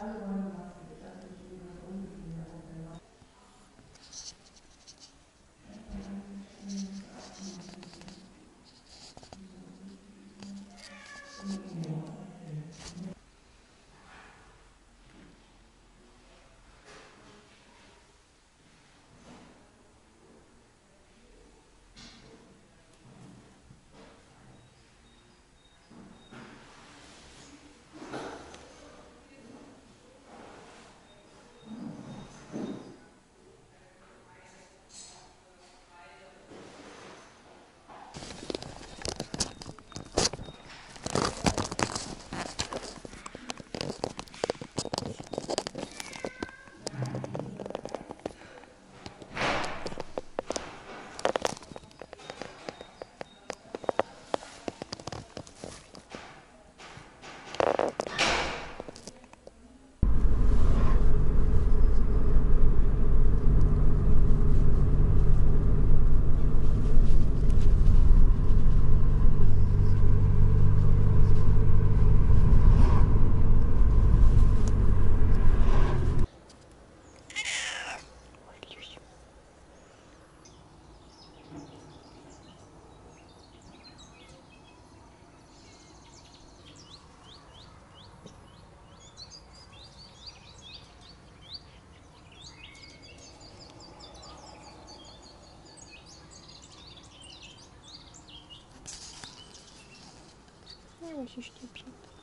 I would want to ще п'ять.